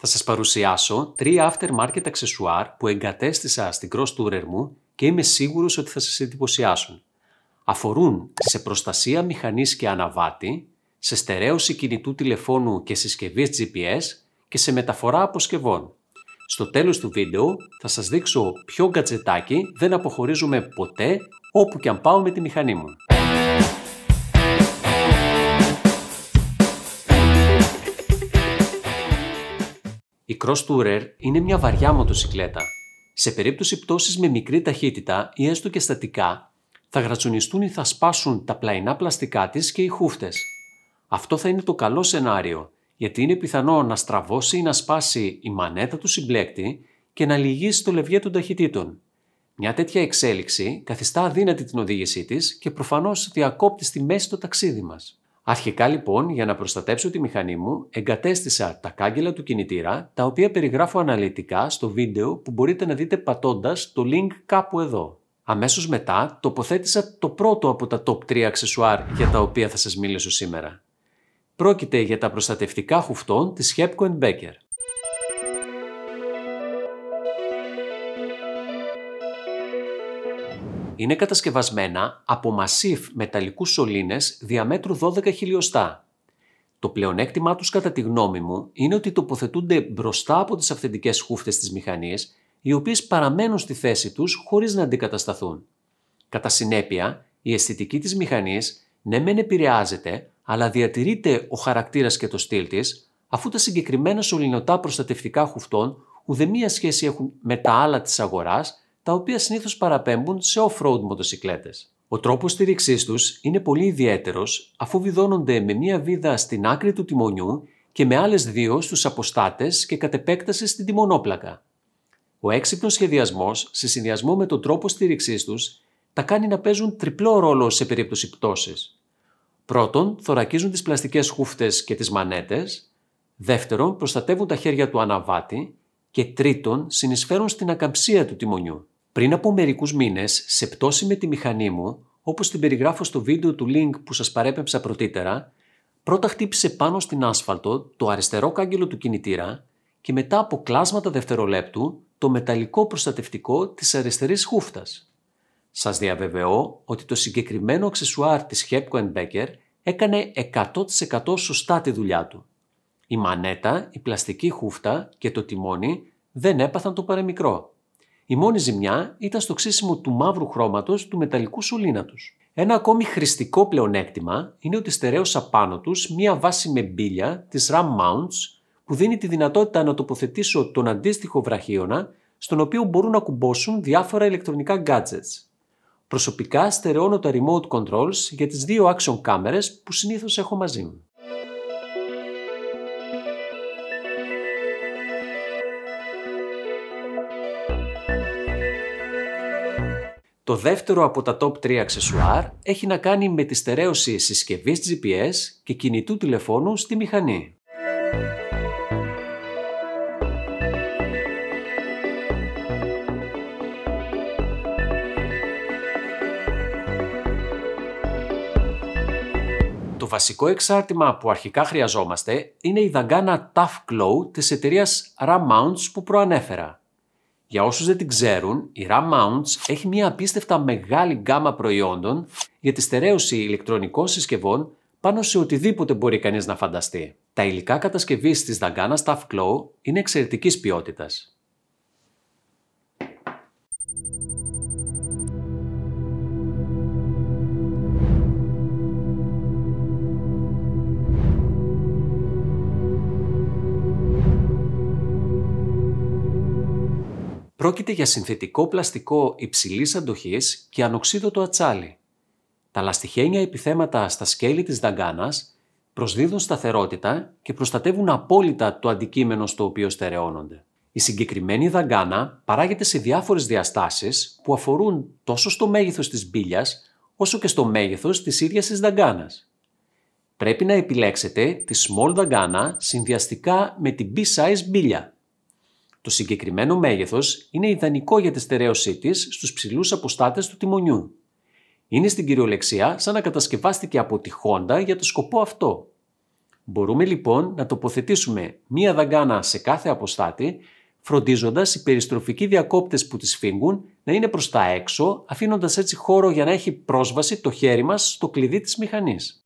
Θα σας παρουσιάσω τρία aftermarket αξεσουάρ που εγκατέστησα στην Cross Tourer μου και είμαι σίγουρος ότι θα σας εντυπωσιάσουν. Αφορούν σε προστασία μηχανής και αναβάτη, σε στερέωση κινητού τηλεφώνου και συσκευής GPS και σε μεταφορά αποσκευών. Στο τέλος του βίντεο θα σας δείξω ποιο γκατζετάκι δεν αποχωρίζουμε ποτέ όπου και αν πάω με τη μηχανή μου. Cross Tourer είναι μια βαριά μοτοσυκλέτα. Σε περίπτωση πτώσης με μικρή ταχύτητα ή έστω και στατικά, θα γρατσουνιστούν ή θα σπάσουν τα πλαϊνά πλαστικά της και οι χούφτες. Αυτό θα είναι το καλό σενάριο, γιατί είναι πιθανό να στραβώσει ή να σπάσει η μανέτα του συμπλέκτη και να λυγίσει το λευγέ των ταχυτήτων. Μια τέτοια εξέλιξη καθιστά αδύνατη την οδήγησή της και προφανώς διακόπτει στη μέση το ταξίδι μας. Αρχικά λοιπόν, για να προστατέψω τη μηχανή μου, εγκατέστησα τα κάγκελα του κινητήρα, τα οποία περιγράφω αναλυτικά στο βίντεο που μπορείτε να δείτε πατώντας το link κάπου εδώ. Αμέσως μετά τοποθέτησα το πρώτο από τα top 3 αξεσουάρ για τα οποία θα σας μίλησω σήμερα. Πρόκειται για τα προστατευτικά χουφτών της Hepco Becker. Είναι κατασκευασμένα από μασίφ μεταλλικούς σωλήνες διαμέτρου 12 χιλιοστά. Το πλεονέκτημά τους κατά τη γνώμη μου είναι ότι τοποθετούνται μπροστά από τις αυθεντικές χούφτες της μηχανής, οι οποίες παραμένουν στη θέση τους χωρίς να αντικατασταθούν. Κατά συνέπεια, η αισθητική της μηχανής ναι μεν επηρεάζεται, αλλά διατηρείται ο χαρακτήρας και το στυλ της, αφού τα συγκεκριμένα σωληνωτά προστατευτικά χουφτών ουδεμία σχέση έχουν με τα άλλα της αγοράς τα οποία συνήθως παραπέμπουν σε off-road μοτοσυκλέτες. Ο τρόπος στήριξής τους είναι πολύ ιδιαίτερος αφού βιδώνονται με μία βίδα στην άκρη του τιμονιού και με άλλες δύο στους αποστάτες και κατ' επέκταση στην τιμονόπλακα. Ο έξυπνος σχεδιασμός, σε συνδυασμό με τον τρόπο στήριξής τους, τα κάνει να παίζουν τριπλό ρόλο σε περίπτωση πτώσης. Πρώτον, θωρακίζουν τις πλαστικές χούφτες και τις μανέτες. Δεύτερον, προστατεύουν τα χέρια του αναβάτη. Και τρίτον, συνεισφέρουν στην ακαμψία του τιμονιού. Πριν από μερικούς μήνες, σε πτώση με τη μηχανή μου, όπως την περιγράφω στο βίντεο του link που σας παρέπεψα πρωτήτερα, πρώτα χτύπησε πάνω στην άσφαλτο το αριστερό κάγκελο του κινητήρα και μετά από κλάσματα δευτερολέπτου το μεταλλικό προστατευτικό της αριστερής χούφτας. Σας διαβεβαιώ ότι το συγκεκριμένο αξεσουάρ της Hepco Becker έκανε 100% σωστά τη δουλειά του. Η μανέτα, η πλαστική χούφτα και το τιμόνι δεν έπαθαν το παρεμικρό. Η μόνη ζημιά ήταν στο ξύσιμο του μαύρου χρώματος του μεταλλικού σωλήνα τους. Ένα ακόμη χρηστικό πλεονέκτημα είναι ότι στερέωσα πάνω τους μία βάση με μπίλια της RAM Mounts που δίνει τη δυνατότητα να τοποθετήσω τον αντίστοιχο βραχίωνα στον οποίο μπορούν να κουμπώσουν διάφορα ηλεκτρονικά gadgets. Προσωπικά στερεώνω τα remote controls για τις δύο action κάμερες που συνήθως έχω μαζί μου. Το δεύτερο από τα top 3 αξεσουάρ έχει να κάνει με τη στερέωση συσκευής GPS και κινητού τηλεφώνου στη μηχανή. Το βασικό εξάρτημα που αρχικά χρειαζόμαστε είναι η δαγκάνα Tough Glow της εταιρείας RAM Mounts που προανέφερα. Για όσους δεν την ξέρουν, η RAM Mounts έχει μια απίστευτα μεγάλη γκάμα προϊόντων για τη στερέωση ηλεκτρονικών συσκευών πάνω σε οτιδήποτε μπορεί κανείς να φανταστεί. Τα υλικά κατασκευής της Dagana Staff Glow είναι εξαιρετικής ποιότητας. Πρόκειται για συνθετικό πλαστικό υψηλής αντοχής και ανοξίδωτο ατσάλι. Τα λαστιχένια επιθέματα στα σκέλη της δαγκάνας προσδίδουν σταθερότητα και προστατεύουν απόλυτα το αντικείμενο στο οποίο στερεώνονται. Η συγκεκριμένη δαγκάνα παράγεται σε διάφορες διαστάσεις που αφορούν τόσο στο μέγεθος της μπύλιας όσο και στο μέγεθος της ίδιας της δαγκάνας. Πρέπει να επιλέξετε τη small δαγκάνα συνδυαστικά με την B-size μπύλια το συγκεκριμένο μέγεθος είναι ιδανικό για τη στερέωσή της στους ψηλούς αποστάτες του τιμονιού. Είναι στην κυριολεξία σαν να κατασκευάστηκε από τη Honda για το σκοπό αυτό. Μπορούμε λοιπόν να τοποθετήσουμε μία δαγκάνα σε κάθε αποστάτη, φροντίζοντας οι περιστροφικοί διακόπτες που τις φύγουν να είναι προς τα έξω, αφήνοντας έτσι χώρο για να έχει πρόσβαση το χέρι μας στο κλειδί της μηχανής.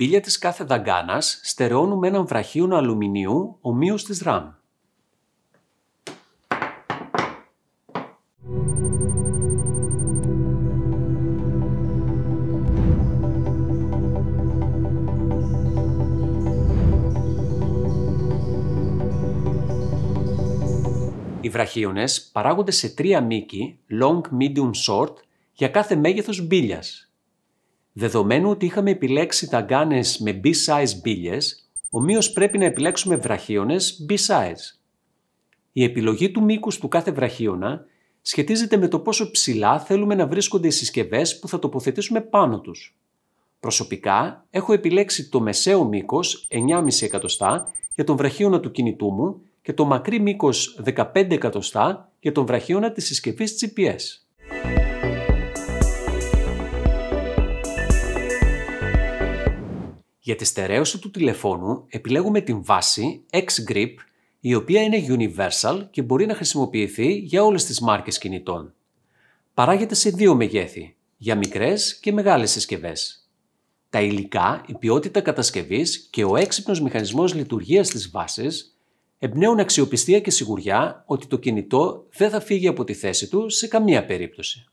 Στην πύλια της κάθε δαγκάνας στερεώνουμε έναν βραχίωνο αλουμινίου ομοίως της RAM. Οι βραχίονες παράγονται σε τρία μήκη, long, medium, short, για κάθε μέγεθος μπύλιας. Δεδομένου ότι είχαμε επιλέξει δαγκάνες με B-size μπύλιες, ομοίως πρέπει να επιλέξουμε βραχίονες B-size. Η επιλογή του μήκους του κάθε βραχίωνα σχετίζεται με το πόσο ψηλά θέλουμε να βρίσκονται οι συσκευές που θα τοποθετήσουμε πάνω τους. Προσωπικά έχω επιλέξει το μεσαίο μήκος 9,5 εκατοστά για τον βραχίωνα του κινητού μου και το μακρύ μήκος 15 εκατοστά για τον βραχίωνα της συσκευής GPS. Για τη στερέωση του τηλεφώνου επιλέγουμε την βάση X-Grip η οποία είναι universal και μπορεί να χρησιμοποιηθεί για όλες τις μάρκες κινητών. Παράγεται σε δύο μεγέθη, για μικρές και μεγάλες συσκευές. Τα υλικά, η ποιότητα κατασκευής και ο έξυπνος μηχανισμός λειτουργίας της βάσης εμπνέουν αξιοπιστία και σιγουριά ότι το κινητό δεν θα φύγει από τη θέση του σε καμία περίπτωση.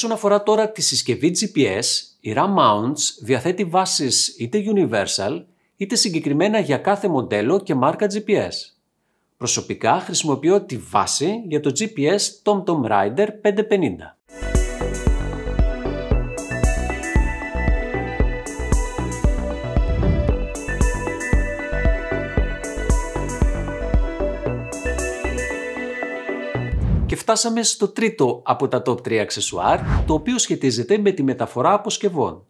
Όσον αφορά τώρα τη συσκευή GPS, η RAM Mounts διαθέτει βάσεις είτε Universal είτε συγκεκριμένα για κάθε μοντέλο και μάρκα GPS. Προσωπικά χρησιμοποιώ τη βάση για το GPS TomTom Rider 550. Φτάσαμε στο τρίτο από τα top 3 αξεσουάρ, το οποίο σχετίζεται με τη μεταφορά αποσκευών.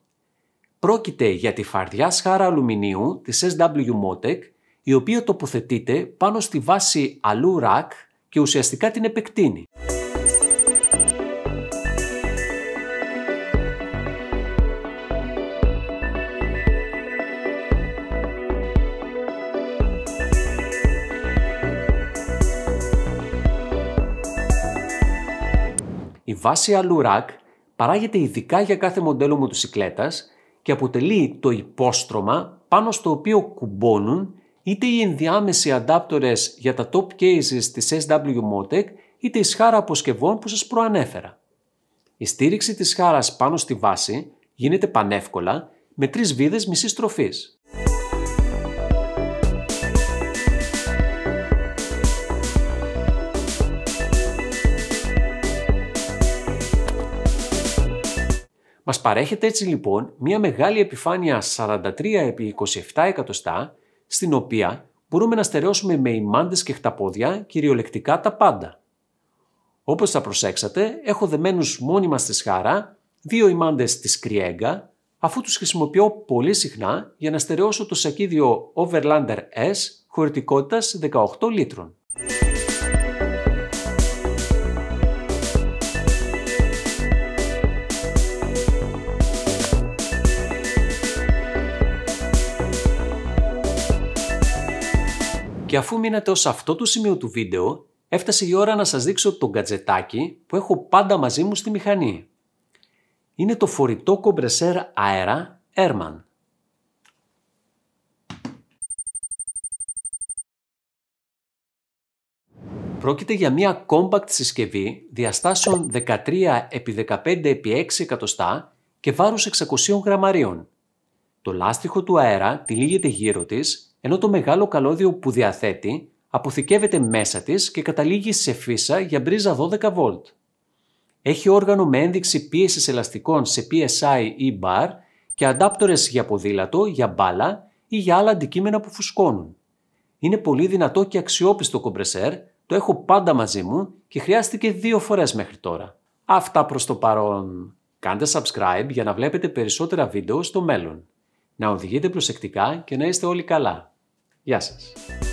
Πρόκειται για τη φαρδιά σχάρα αλουμινίου της SW Motec, η οποία τοποθετείται πάνω στη βάση αλού rack και ουσιαστικά την επεκτείνει. Η βάση Alurak παράγεται ειδικά για κάθε μοντέλο μοτοσυκλέτας και αποτελεί το υπόστρωμα πάνω στο οποίο κουμπώνουν είτε οι ενδιάμεσοι αντάπτορες για τα top cases της SW Motec είτε η σχάρα αποσκευών που σας προανέφερα. Η στήριξη της σχάρας πάνω στη βάση γίνεται πανεύκολα με τρεις βίδες μισής τροφής. Μας παρέχεται έτσι λοιπόν μια μεγάλη επιφάνεια 43 επί 27 εκατοστά, στην οποία μπορούμε να στερεώσουμε με ημάντες και χταπόδια κυριολεκτικά τα πάντα. Όπως θα προσέξατε, έχω δεμένους μόνιμα στη σχάρα δύο ημάντες της Κριέγκα, αφού τους χρησιμοποιώ πολύ συχνά για να στερεώσω το σακίδιο Overlander S χωρητικότητας 18 λίτρων. Και αφού μείνατε ως αυτό το σημείο του βίντεο, έφτασε η ώρα να σας δείξω το γκατζετάκι που έχω πάντα μαζί μου στη μηχανή. Είναι το φορητό κομπρεσέρ αέρα Airman. Πρόκειται για μια compact συσκευή διαστάσεων 13 x 15 x 6 εκατοστά και βάρους 600 γραμμαρίων. Το λάστιχο του αέρα τυλίγεται γύρω της ενώ το μεγάλο καλώδιο που διαθέτει αποθηκεύεται μέσα της και καταλήγει σε φύσα για μπρίζα 12V. Έχει όργανο με ένδειξη πίεσης ελαστικών σε PSI ή bar και αντάπτορες για ποδήλατο, για μπάλα ή για άλλα αντικείμενα που φουσκώνουν. Είναι πολύ δυνατό και αξιόπιστο κομπρεσέρ, το έχω πάντα μαζί μου και χρειάστηκε δύο φορές μέχρι τώρα. Αυτά προς το παρόν. Κάντε subscribe για να βλέπετε περισσότερα βίντεο στο μέλλον. Να οδηγείτε προσεκτικά και να είστε όλοι καλά. Γεια σας.